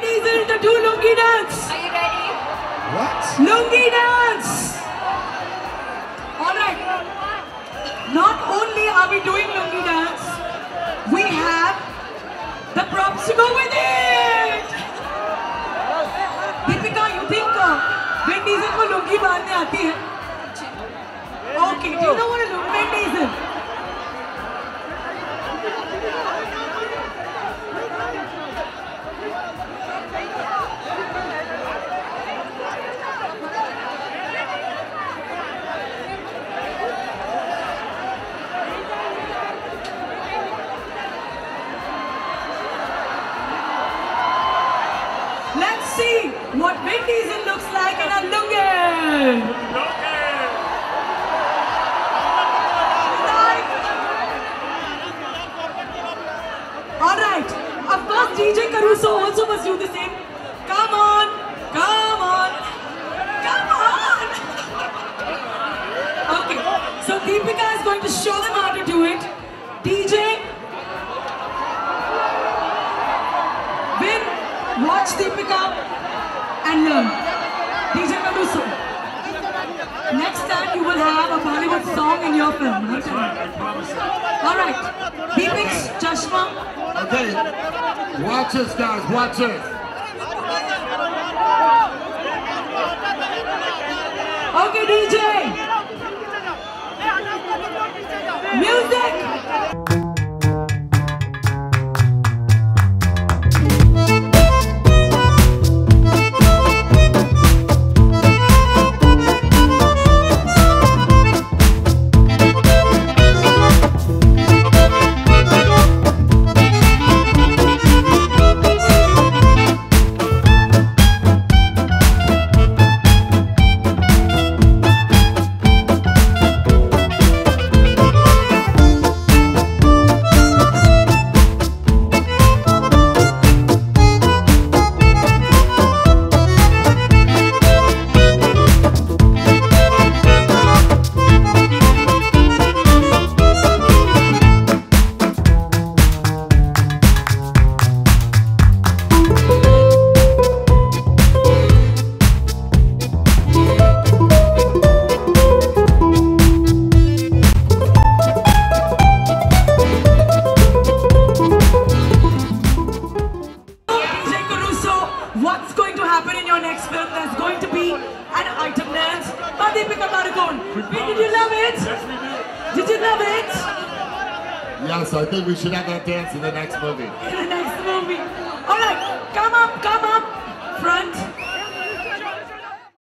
ladies and to do lungi dance. Are you ready? What? Lungi dance. Alright. Not only are we doing lungi dance, we have the props to go with it. Deepika, you think uh, Vin Diesel को लुंगी बांधने आती है? Okay, do you know what what Vin Diesel looks like in a lungi. All right. Of course, DJ Caruso also must do the same. Come on, come on, come on. Okay. So Deepika is going to show them how to do it. DJ, watch Deepika and learn. DJ Caruso. Next time you will have a Bollywood song in your film. right? All right. Deepika's Chashma. Okay, watch this, guys. Watch this. Okay, DJ. Music. going to happen in your next film. There's going to be an item dance by Deepika Padukone. Did you love it? Yes, we did. Did you love it? Yes, I think we should have that dance in the next movie. In the next movie. All right, come up, come up, front.